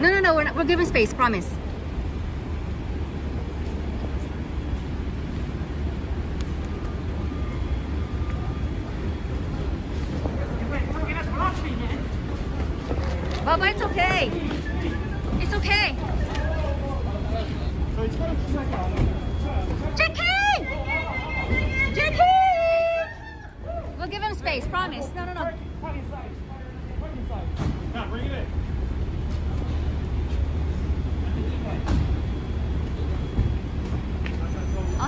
No, no, no. We're not, we're giving space. Promise. Baba, it's okay. It's okay. Jackie! Jackie! We'll give him space. Promise. No, no, no. Not